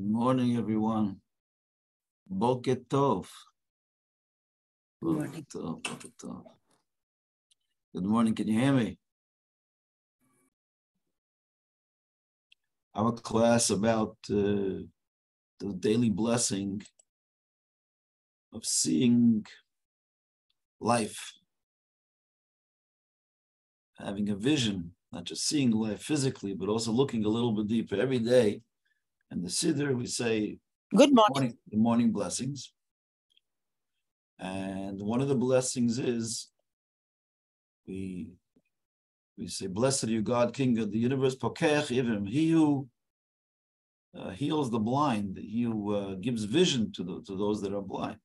Good morning, everyone. Boker Tov. Good Boker morning. Tov, Boker Tov. Good morning, can you hear me? Our class about uh, the daily blessing of seeing life, having a vision, not just seeing life physically, but also looking a little bit deeper every day. And the Siddur, we say Good morning. morning, the morning blessings. And one of the blessings is we we say, Blessed are you, God, King of the universe, Pokeach Ivrim, he who uh, heals the blind, he who uh, gives vision to, the, to those that are blind.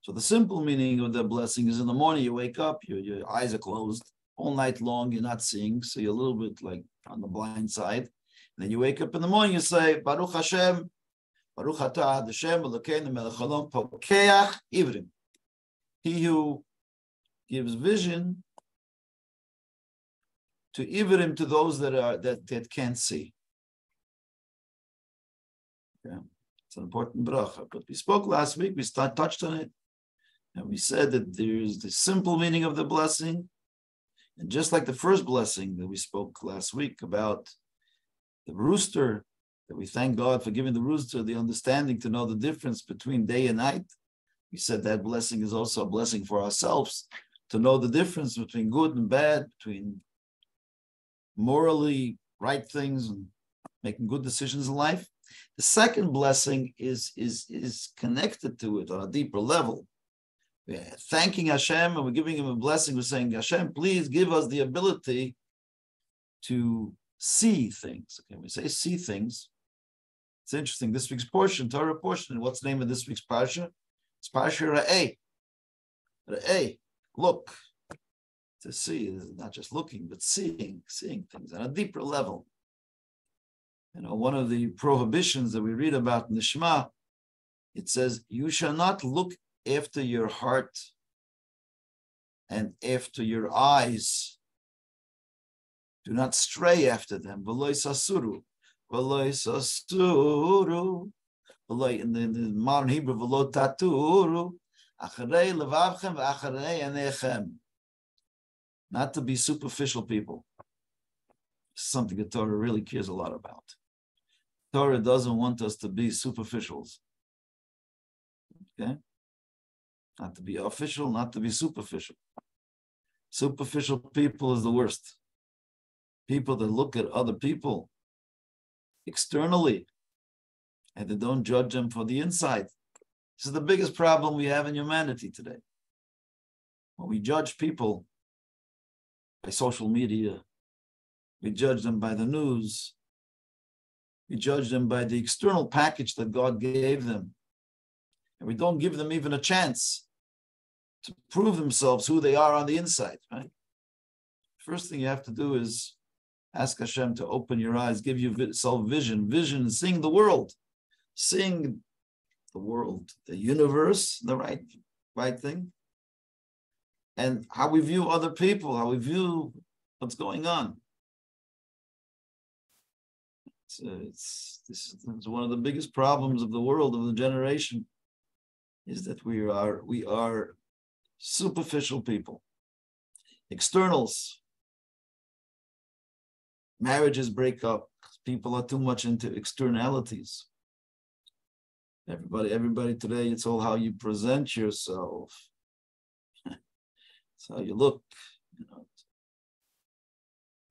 So the simple meaning of the blessing is in the morning you wake up, your, your eyes are closed all night long, you're not seeing, so you're a little bit like on the blind side. Then you wake up in the morning, you say, Baruch Hashem, Baruch atah Hashem Elokeinu melech haolam pokeach ivrim. He who gives vision to ivrim to those that are that, that can't see. Yeah, it's an important bracha. But we spoke last week. We start, touched on it, and we said that there's the simple meaning of the blessing, and just like the first blessing that we spoke last week about the rooster that we thank God for giving the rooster the understanding to know the difference between day and night. We said that blessing is also a blessing for ourselves to know the difference between good and bad, between morally right things and making good decisions in life. The second blessing is, is, is connected to it on a deeper level. We're thanking Hashem and we're giving him a blessing. We're saying, Hashem, please give us the ability to see things. Okay, we say see things. It's interesting. This week's portion, Torah portion, what's the name of this week's parsha? It's parsha Ra'eh. Ra'eh, look. To see is not just looking, but seeing, seeing things on a deeper level. You know, one of the prohibitions that we read about in the Shema, it says, "You shall not look after your heart and after your eyes." Do not stray after them. Sasuru. Sasuru. In the, in the modern Hebrew, v'lo. Not to be superficial people. Something that Torah really cares a lot about. Torah doesn't want us to be superficials. Okay? Not to be official, not to be superficial. Superficial people is the worst people that look at other people externally and they don't judge them for the inside. This is the biggest problem we have in humanity today. When we judge people by social media, we judge them by the news, we judge them by the external package that God gave them, and we don't give them even a chance to prove themselves who they are on the inside, right? First thing you have to do is Ask Hashem to open your eyes, give you self vision, vision, seeing the world, seeing the world, the universe, the right, right thing, and how we view other people, how we view what's going on. It's, uh, it's this is one of the biggest problems of the world of the generation, is that we are we are superficial people, externals, marriages break up because people are too much into externalities. Everybody everybody today it's all how you present yourself. It's how you look you know.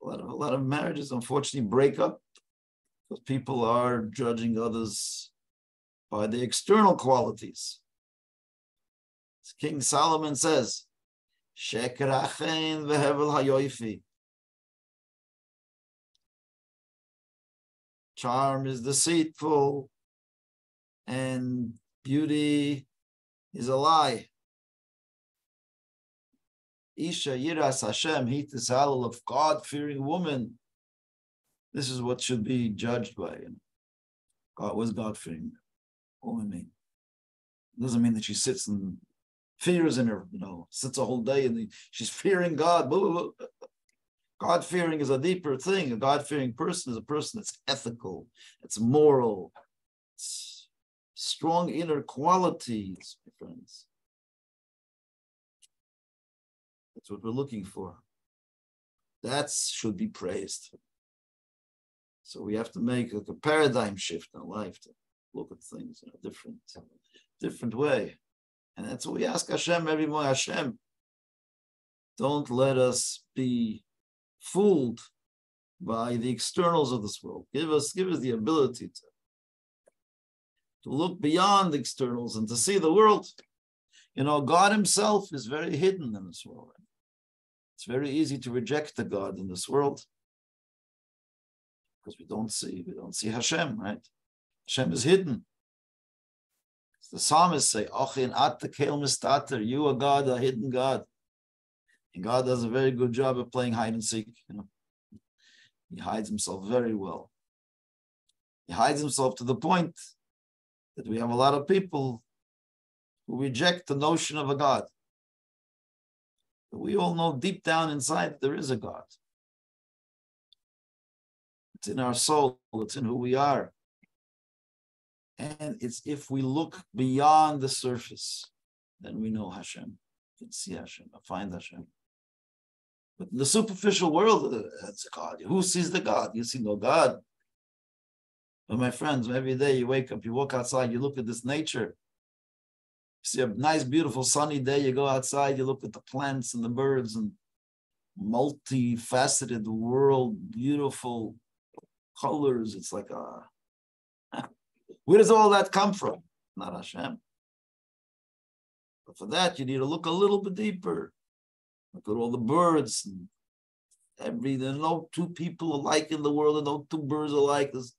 A lot of a lot of marriages unfortunately break up because people are judging others by the external qualities. As king solomon says shekrachen hayoifi charm is deceitful and beauty is a lie. Isha Yiras Hashem, Hitis Halal of God fearing woman. This is what should be judged by. God was God fearing woman mean? Doesn't mean that she sits and fears in her, you know, sits a whole day and she's fearing God. God fearing is a deeper thing. A God fearing person is a person that's ethical, it's moral, strong inner qualities, my friends. That's what we're looking for. That should be praised. So we have to make like a paradigm shift in life to look at things in a different, different way. And that's what we ask Hashem every morning. Hashem, don't let us be fooled by the externals of this world. Give us, give us the ability to, to look beyond the externals and to see the world. You know, God Himself is very hidden in this world. It's very easy to reject the God in this world because we don't see we don't see Hashem, right? Hashem is hidden. The psalmists say, "Achin at mistater." You are God, a hidden God. And God does a very good job of playing hide and seek. You know, He hides Himself very well. He hides Himself to the point that we have a lot of people who reject the notion of a God. But we all know deep down inside there is a God. It's in our soul, it's in who we are. And it's if we look beyond the surface, then we know Hashem. We can see Hashem, find Hashem. But in the superficial world, uh, it's a God. Who sees the God? You see no God. But my friends, every day you wake up, you walk outside, you look at this nature, You see a nice, beautiful sunny day, you go outside, you look at the plants and the birds and multifaceted world, beautiful colors. It's like uh, a where does all that come from? Not Hashem. But for that, you need to look a little bit deeper. Look at all the birds. Every there's no two people alike in the world, and no two birds alike. There's,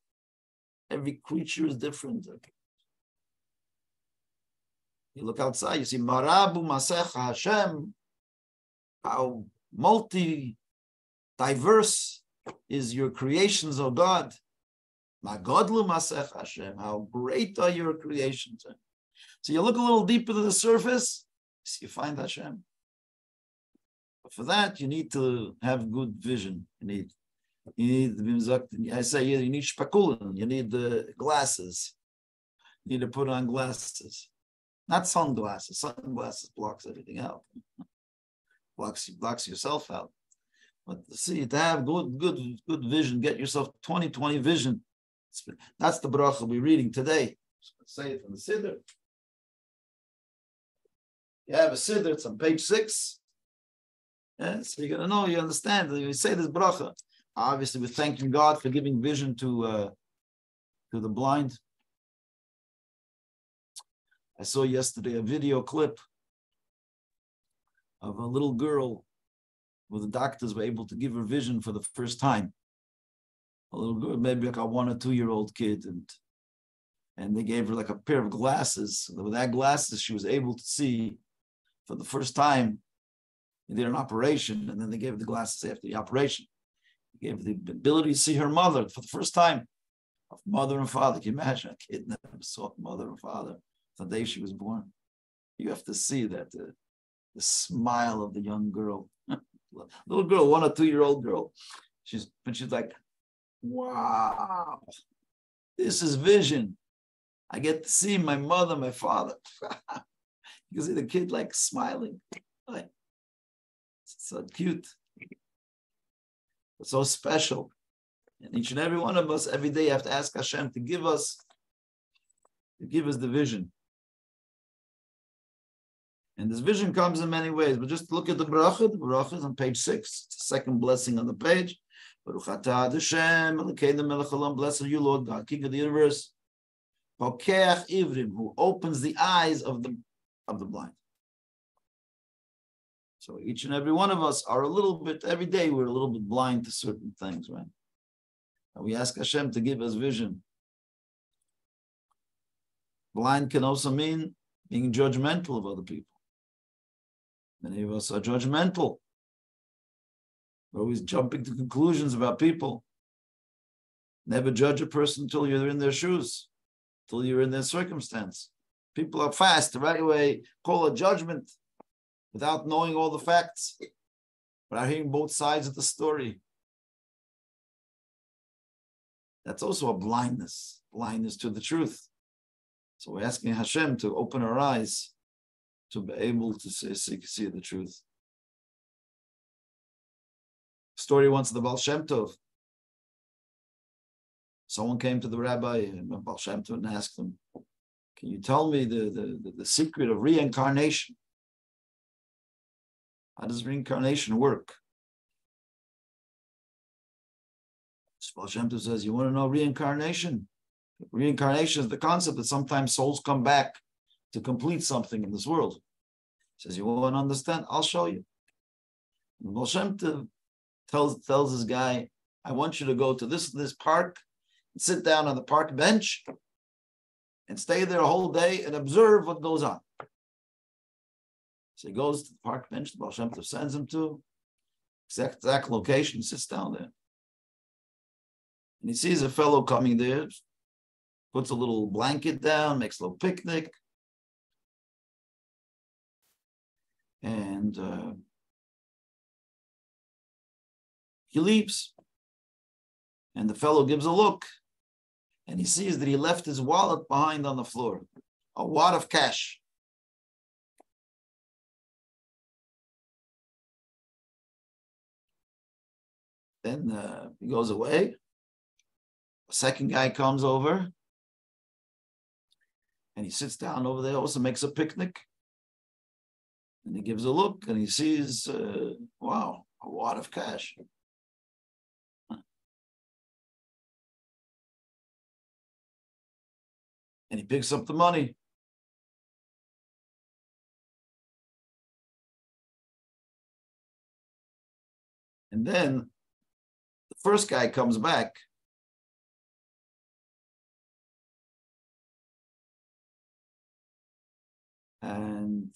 every creature is different. You look outside, you see Marabu Masecha Hashem, how multi diverse is your creations, O God. Magodlu Masech Hashem, how great are your creations. So you look a little deeper to the surface, you find Hashem. For that, you need to have good vision. You need, you need, I say, you need spakulin, you need the glasses. You need to put on glasses. Not sunglasses. Sunglasses blocks everything out. blocks blocks yourself out. But see, to have good, good, good vision, get yourself 20-20 vision. That's the bracha we're reading today. Say it from the Siddur. You have a Siddur, it's on page six. Yeah, so you're gonna know, you understand. You say this bracha. Obviously, we're thanking God for giving vision to uh, to the blind. I saw yesterday a video clip of a little girl where the doctors were able to give her vision for the first time. A little girl, maybe like a one or two year old kid, and and they gave her like a pair of glasses. With that glasses, she was able to see for the first time. They did an operation, and then they gave her the glasses after the operation. They gave her the ability to see her mother for the first time, of mother and father. Can you imagine a kid never saw mother and father? the day she was born. You have to see that the, the smile of the young girl, little girl, one or two year old girl. She's but she's like, wow, this is vision. I get to see my mother, my father. you can see the kid like smiling. It's so cute. So special. And each and every one of us, every day, have to ask Hashem to give us, to give us the vision. And this vision comes in many ways, but just look at the bracha. The bracha is on page six, second blessing on the page. Baruch atah Hashem, Elokeinu blessed you, Lord God, King of the universe. Pokeach ivrim, who opens the eyes of the of the blind. So each and every one of us are a little bit, every day we're a little bit blind to certain things, right? And we ask Hashem to give us vision. Blind can also mean being judgmental of other people. Many of us are judgmental. We're always jumping to conclusions about people. Never judge a person until you're in their shoes, until you're in their circumstance. People are fast right away call a judgment without knowing all the facts, without hearing both sides of the story. That's also a blindness, blindness to the truth. So we're asking Hashem to open our eyes to be able to see, see, see the truth. Story once of the Baal Shem Tov. Someone came to the rabbi and Baal Shem Tov and asked him, "Can you tell me the, the, the, the secret of reincarnation? How does reincarnation work?" Tov says, "You want to know reincarnation? Reincarnation is the concept that sometimes souls come back to complete something in this world. He says, You want to understand? I'll show you. And tells, tells this guy, I want you to go to this this park and sit down on the park bench and stay there a whole day and observe what goes on. So he goes to the park bench the Baal Shem Tov sends him to, exact, exact location, sits down there. And he sees a fellow coming there, puts a little blanket down, makes a little picnic. And uh, he leaves. And the fellow gives a look and he sees that he left his wallet behind on the floor, a wad of cash. Then uh, he goes away. A second guy comes over and he sits down over there, also makes a picnic. And he gives a look and he sees, uh, wow, a wad of cash. And he picks up the money. And then the first guy comes back and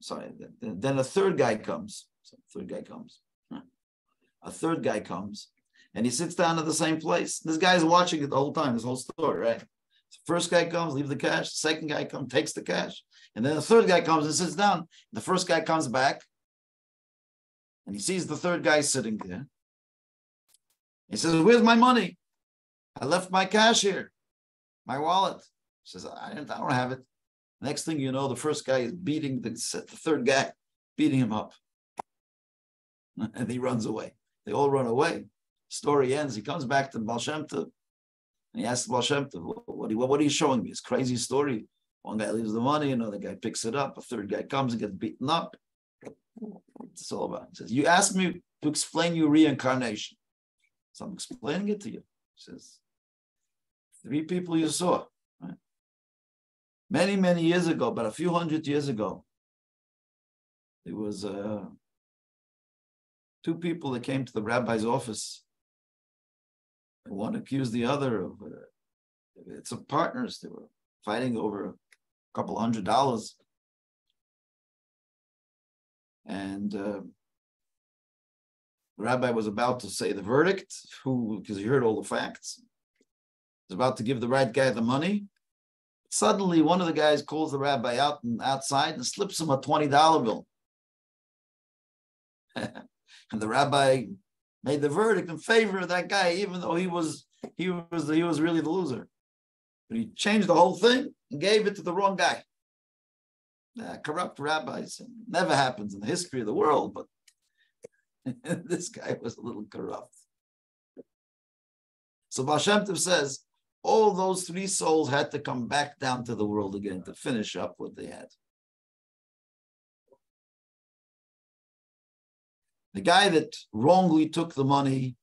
sorry, then a third guy comes. So third guy comes. A third guy comes, and he sits down at the same place. This guy's watching it the whole time. This whole story, right? So first guy comes, leave the cash. Second guy comes, takes the cash, and then the third guy comes and sits down. The first guy comes back, and he sees the third guy sitting there. He says, "Where's my money? I left my cash here, my wallet." He says, "I don't, I don't have it." Next thing you know, the first guy is beating the, the third guy, beating him up. And he runs away. They all run away. Story ends. He comes back to Baal and he asks Baal what, what, what are you showing me? It's crazy story. One guy leaves the money, another guy picks it up, a third guy comes and gets beaten up. What's all about? He says, You asked me to explain you reincarnation. So I'm explaining it to you. He says, Three people you saw many, many years ago, but a few hundred years ago, there was uh, two people that came to the rabbi's office. One accused the other of uh, it's some partners. They were fighting over a couple hundred dollars, and uh, rabbi was about to say the verdict. Who, because he heard all the facts, was about to give the right guy the money Suddenly, one of the guys calls the rabbi out and outside and slips him a twenty dollar bill. and the rabbi made the verdict in favor of that guy, even though he was he was he was really the loser. But he changed the whole thing and gave it to the wrong guy. Corrupt rabbis never happens in the history of the world, but this guy was a little corrupt. So Baal says, all those three souls had to come back down to the world again to finish up what they had. The guy that wrongly took the money,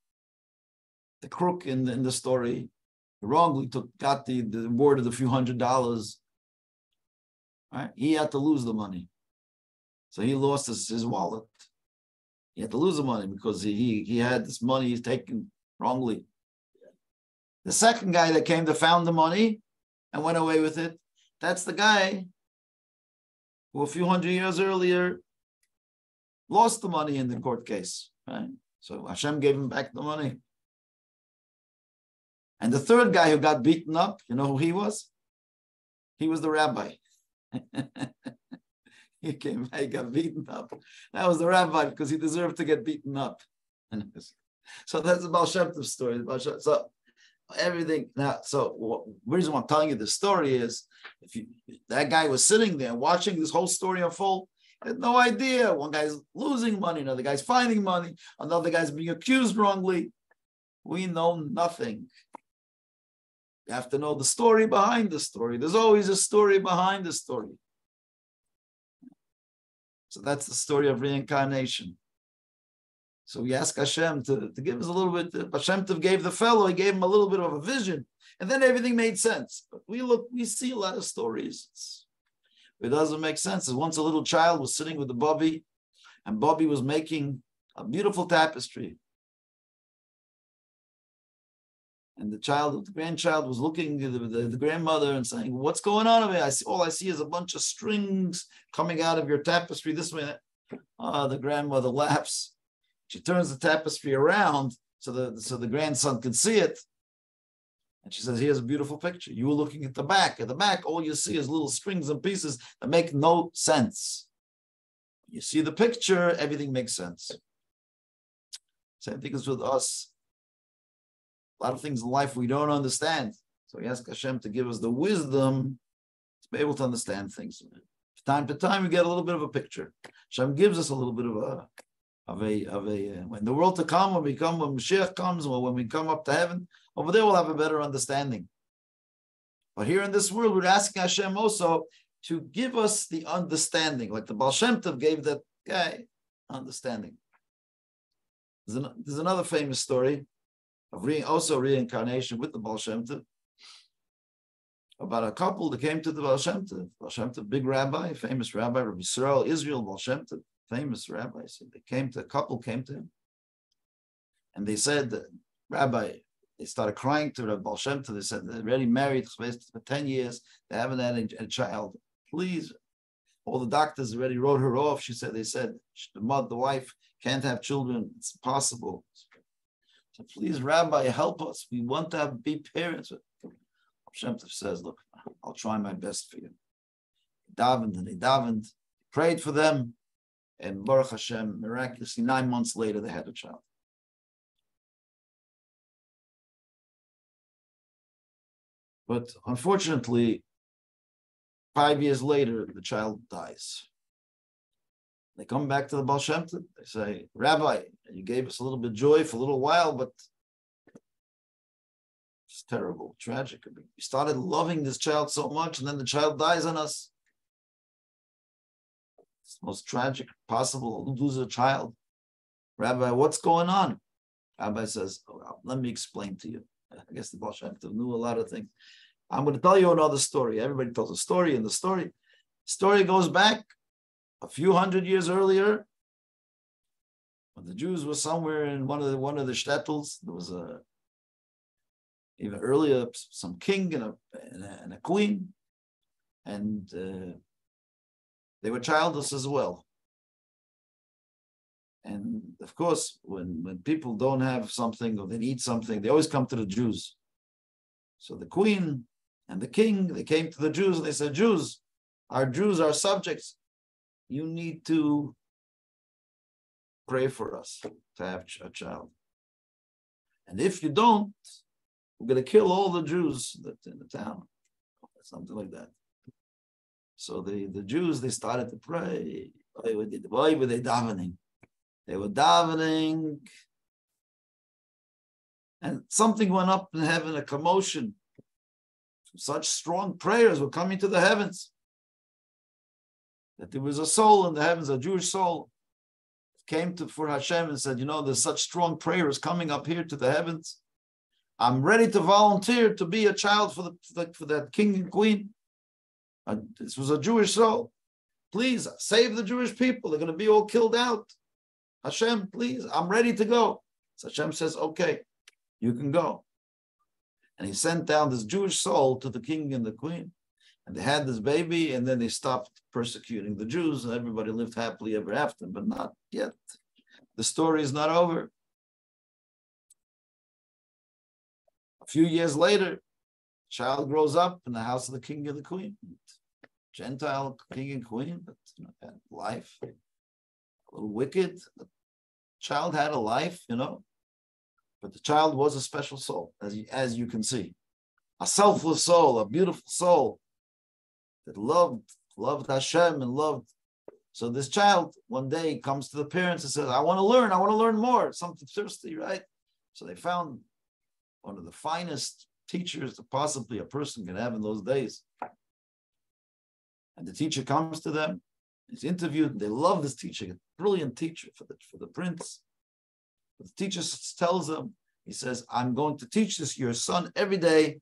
the crook in the, in the story, wrongly took got the, the reward of the few hundred dollars. Right? He had to lose the money. So he lost his, his wallet. He had to lose the money because he, he had this money he's taken wrongly. The second guy that came to found the money and went away with it, that's the guy who a few hundred years earlier lost the money in the court case. Right? So Hashem gave him back the money. And the third guy who got beaten up, you know who he was? He was the rabbi. he came, he got beaten up. That was the rabbi because he deserved to get beaten up. so that's the Baal Shem Tov story. So everything. Now, so the reason I'm telling you this story is if you that guy was sitting there watching this whole story unfold, had no idea. One guy's losing money, another guy's finding money, another guy's being accused wrongly. We know nothing. You have to know the story behind the story. There's always a story behind the story. So that's the story of reincarnation. So we ask Hashem to, to give us a little bit. Hashem gave the fellow, he gave him a little bit of a vision, and then everything made sense. But we look, we see a lot of stories. It's, it doesn't make sense. Once a little child was sitting with the Bobby, and Bobby was making a beautiful tapestry. And the child, the grandchild, was looking at the, the, the, grandmother and saying, "What's going on over here? I see all I see is a bunch of strings coming out of your tapestry this way." Ah, the grandmother laughs. She turns the tapestry around so the so the grandson can see it, and she says, "Here's a beautiful picture. You were looking at the back. At the back, all you see is little strings and pieces that make no sense. You see the picture, everything makes sense. Same thing is with us." A lot of things in life we don't understand. So we ask Hashem to give us the wisdom to be able to understand things. From time to time, we get a little bit of a picture. Hashem gives us a little bit of a of a of a uh, when the world to come, when we come, when Mashiach comes, or when we come up to heaven, over there we'll have a better understanding. But here in this world, we're asking Hashem also to give us the understanding, like the Baal Shem Tov gave that guy understanding. There's, an, there's another famous story of re, also reincarnation with the Baal Shem Tov, about a couple that came to the Baal Shem Tov. Baal Shem Tov, big rabbi, famous rabbi, Rabbi Israel, Israel Baal Shem Tov, famous rabbi. So they came to, a couple came to him, and they said, Rabbi, they started crying to Rabbi Baal Shem Tov. They said, they're already married for 10 years, they haven't had a, a child. Please, all the doctors already wrote her off. She said, they said, the mother, the wife can't have children. It's impossible. So please, Rabbi, help us. We want to have, be parents. Shem says, look, I'll try my best for you. Davened and he davened, prayed for them, and Baruch Hashem, miraculously, nine months later, they had a child. But unfortunately, five years later, the child dies. They come back to the Baal They say, Rabbi, you gave us a little bit of joy for a little while, but it's terrible, tragic. We started loving this child so much, and then the child dies on us. It's the most tragic possible. Lose a child. Rabbi, what's going on? Rabbi says, oh, well, let me explain to you. I guess the Baal knew a lot of things. I'm going to tell you another story. Everybody tells a story, and the story story goes back a few hundred years earlier, when the Jews were somewhere in one of the one of the shtetls, there was a even earlier some king and a and a, and a queen, and uh, they were childless as well. And of course, when when people don't have something or they need something, they always come to the Jews. So the queen and the king they came to the Jews and they said, Jews, our Jews our subjects you need to pray for us to have a child. And if you don't, we're going to kill all the Jews in the town, something like that. So the, the Jews, they started to pray. Why were they davening? They were davening. And something went up in heaven, a commotion. Such strong prayers were coming to the heavens that there was a soul in the heavens, a Jewish soul, came to for Hashem and said, you know, there's such strong prayers coming up here to the heavens. I'm ready to volunteer to be a child for the for, that king and queen. This was a Jewish soul. Please save the Jewish people. They're going to be all killed out. Hashem, please, I'm ready to go. So Hashem says, okay, you can go. And he sent down this Jewish soul to the king and the queen and they had this baby, and then they stopped persecuting the Jews, and everybody lived happily ever after, but not yet. The story is not over. A few years later, child grows up in the house of the king and the queen. Gentile king and queen, but you know, life, a little wicked. Child had a life, you know. But the child was a special soul, as you, as you can see. A selfless soul, a beautiful soul that loved, loved Hashem and loved. So this child one day comes to the parents and says, I want to learn, I want to learn more. Something thirsty, right? So they found one of the finest teachers that possibly a person can have in those days. And the teacher comes to them, he's interviewed, and they love this teacher, a brilliant teacher for the, for the prince. But the teacher tells them, he says, I'm going to teach this your son every day,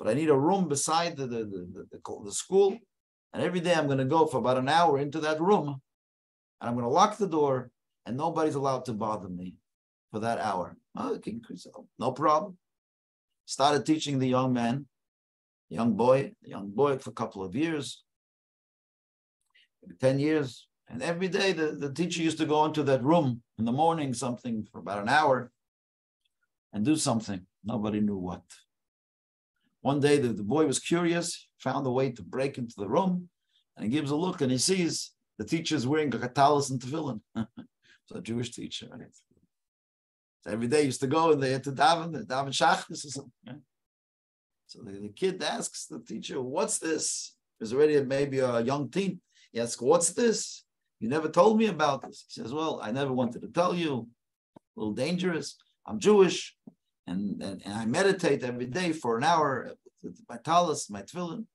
but I need a room beside the, the, the, the, the school. And every day I'm going to go for about an hour into that room, and I'm going to lock the door, and nobody's allowed to bother me for that hour. Oh, oh, no problem. Started teaching the young man, young boy, young boy for a couple of years, 10 years. And every day the, the teacher used to go into that room in the morning, something for about an hour, and do something. Nobody knew what. One day the, the boy was curious, found a way to break into the room, and he gives a look and he sees the teacher is wearing a talis and tefillin. so a Jewish teacher, right? So every day he used to go and they had to daven, daven shachris or something. So the, the, kid asks the teacher, "What's this?" There's already maybe a young teen. He asks, "What's this? You never told me about this." He says, "Well, I never wanted to tell you. A little dangerous. I'm Jewish, and and, and I meditate every day for an hour with my talis, my tefillin."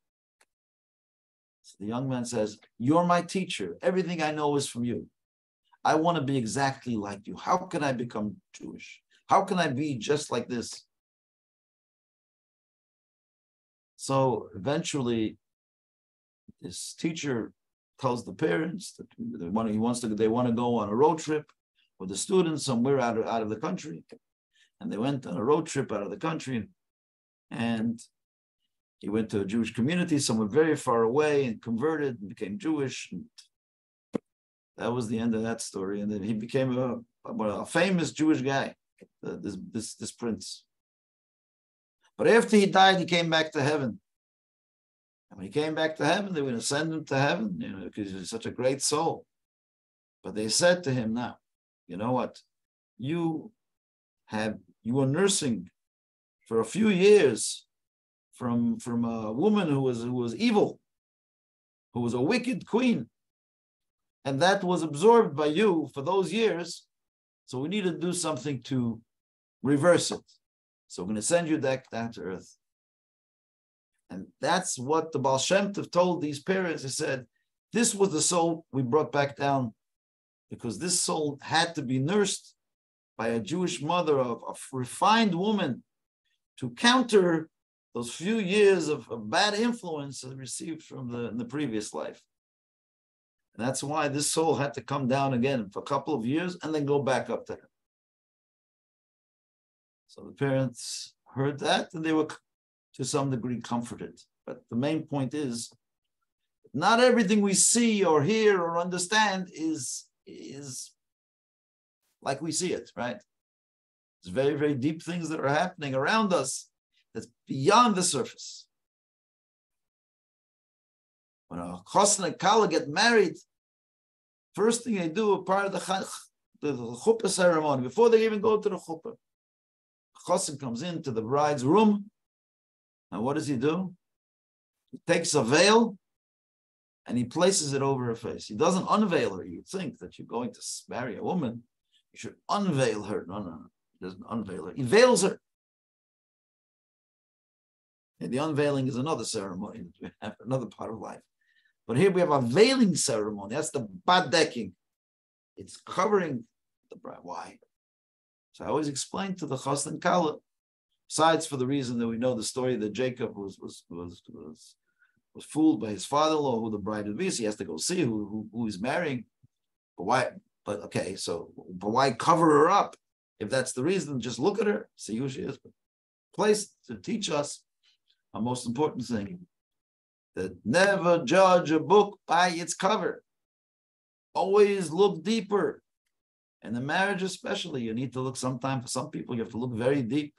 So the young man says, "You're my teacher. Everything I know is from you. I want to be exactly like you. How can I become Jewish? How can I be just like this? So eventually, this teacher tells the parents that they want, he wants to they want to go on a road trip with the students somewhere out of, out of the country. And they went on a road trip out of the country. And he went to a Jewish community somewhere very far away and converted and became Jewish. And that was the end of that story. And then he became a, a, famous Jewish guy, uh, this, this, this prince. But after he died, he came back to heaven. And when he came back to heaven, they were going to send him to heaven, you know, because he's such a great soul. But they said to him, now, you know what? You have you were nursing for a few years from from a woman who was who was evil, who was a wicked queen and that was absorbed by you for those years. So we need to do something to reverse it. So we're going to send you back down to earth. And that's what the Baal Shem Tov told these parents. He said, This was the soul we brought back down because this soul had to be nursed by a Jewish mother, of a refined woman, to counter those few years of, of bad influence received from the, the previous life. And that's why this soul had to come down again for a couple of years and then go back up to him. So the parents heard that and they were to some degree comforted. But the main point is not everything we see or hear or understand is, is like we see it, right? It's very, very deep things that are happening around us that's beyond the surface. When a chosn and kala get married, first thing they do, part of the, the, the chuppah ceremony, before they even go to the chuppah, chosn comes into the bride's room, and what does he do? He takes a veil and he places it over her face. He doesn't unveil her. You think that you're going to marry a woman, you should unveil her. No, no, no. He doesn't unveil her. He veils her. And the unveiling is another ceremony, another part of life. But here we have a veiling ceremony. That's the badeken. It's covering the bride. Why? So I always explain to the chosn kala, besides for the reason that we know the story that Jacob was was was was, was fooled by his father-in-law, who the bride would be. So he has to go see who, who, who he's marrying. But why? But okay, so but why cover her up? If that's the reason, just look at her, see who she is. Place to teach us a most important thing that never judge a book by its cover. Always look deeper. And the marriage, especially, you need to look sometimes For some people, you have to look very deep.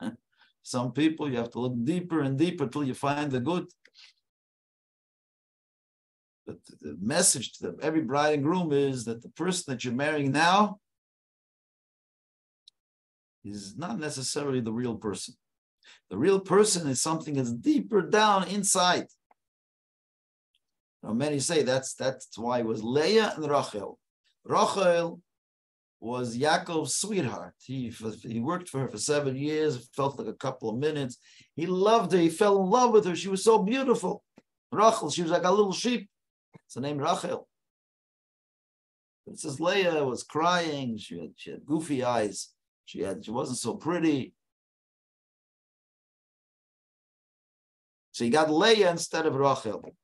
Some people, you have to look deeper and deeper till you find the good. But the message to every bride and groom is that the person that you're marrying now, is not necessarily the real person. The real person is something that's deeper down inside. Now, many say that's that's why it was Leah and Rachel. Rachel was Yaakov's sweetheart. He, he worked for her for seven years, felt like a couple of minutes. He loved her, he fell in love with her. She was so beautiful. Rachel, she was like a little sheep. It's the name Rachel. Princess Leah was crying, she had, she had goofy eyes, she had she wasn't so pretty. So he got Leah instead of Rachel.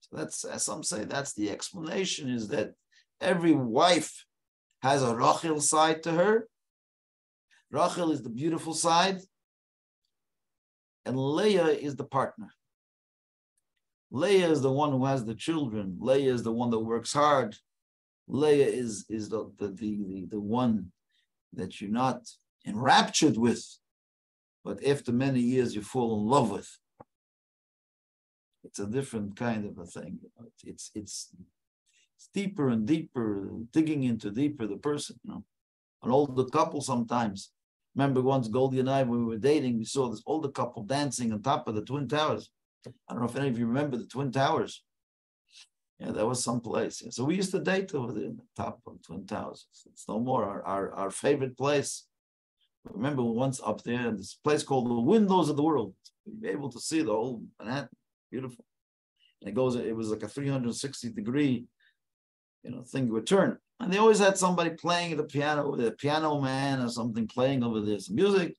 So that's as some say, that's the explanation, is that every wife has a Rachel side to her. Rachel is the beautiful side, and Leah is the partner. Leah is the one who has the children. Leah is the one that works hard. Leah is, is the, the, the, the, one that you're not enraptured with, but after many years you fall in love with. It's a different kind of a thing. It's, it's, it's deeper and deeper, digging into deeper the person. You know, an older couple sometimes. Remember once Goldie and I, when we were dating, we saw this older couple dancing on top of the Twin Towers. I don't know if any of you remember the Twin Towers. Yeah, that was some place. Yeah. So we used to date over there, the top of Twin Towers. It's no more our, our, our favorite place. Remember once up there, in this place called the Windows of the World. You'd be able to see the whole Manhattan. Beautiful. And it goes, it was like a 360 degree you know, thing would turn. And they always had somebody playing the piano, the piano man or something playing over some music.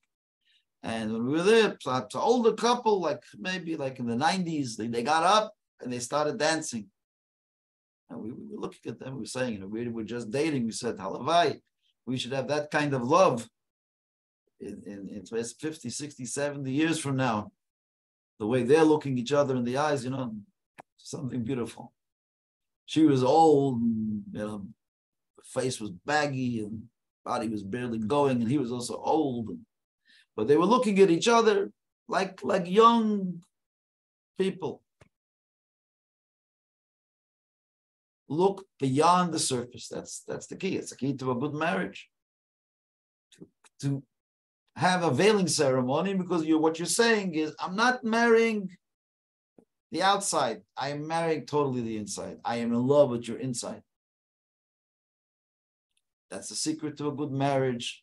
And when we were there, it's an older couple, like maybe like in the 90s, they, they got up and they started dancing. And we, we were looking at them, we were saying, you know, we were just dating. We said, Halavai, we should have that kind of love in, in, in 50, 60, 70 years from now. The way they're looking each other in the eyes, you know, something beautiful she was old, and, you know, face was baggy and body was barely going, and he was also old. But they were looking at each other like like young people. Look beyond the surface. That's that's the key. It's the key to a good marriage. To, to have a veiling ceremony because you what you're saying is I'm not marrying the outside. I am marrying totally the inside. I am in love with your inside. That's the secret to a good marriage.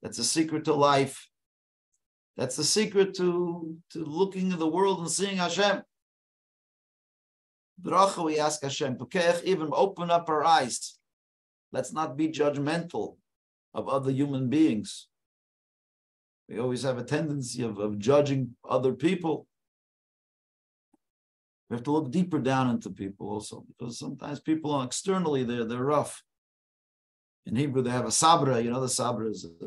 That's the secret to life. That's the secret to, to looking at the world and seeing Hashem. Bracha, we ask Hashem, even open up our eyes. Let's not be judgmental of other human beings. We always have a tendency of, of judging other people. We have to look deeper down into people also, because sometimes people externally they're they're rough. In Hebrew, they have a sabra. You know, the sabra is uh,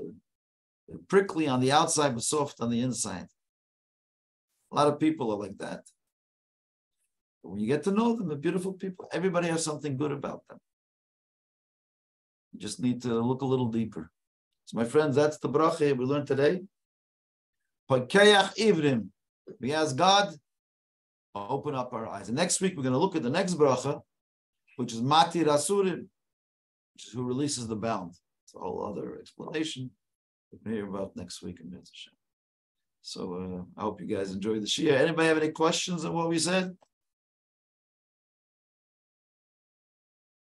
prickly on the outside but soft on the inside. A lot of people are like that. But when you get to know them, they're beautiful people. Everybody has something good about them. You just need to look a little deeper. So, my friends, that's the bracha we learned today. We ask God open up our eyes. And next week, we're going to look at the next bracha, which is Matir Asurim, which is who releases the bound. It's a whole other explanation. Can hear about next week in Mitzvah. So uh, I hope you guys enjoyed the shiur. Anybody have any questions on what we said?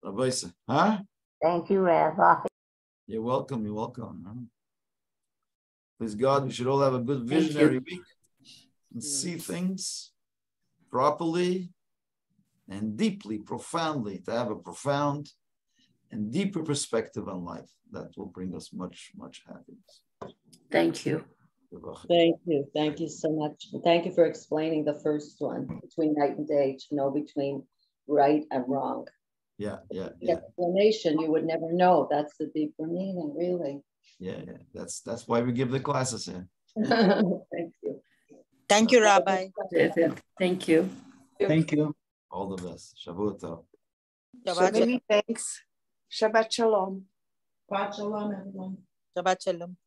Rabbi, huh? Thank you, Rabbi. You're welcome. You're welcome. Please God, we should all have a good visionary week and see things properly and deeply, profoundly, to have a profound and deeper perspective on life. That will bring us much, much happiness. Thank you. Thank you. Thank you so much. Thank you for explaining the first one between night and day to know between right and wrong. Yeah, yeah. The yeah. explanation you would never know. That's the deeper meaning, really. Yeah, yeah. That's that's why we give the classes here. Thank you. Thank you, Rabbi. Thank you. Thank you. All the best. Shabbat. Shabbat So many thanks. Shabbat shalom. Shabbat shalom, everyone. Shabbat shalom.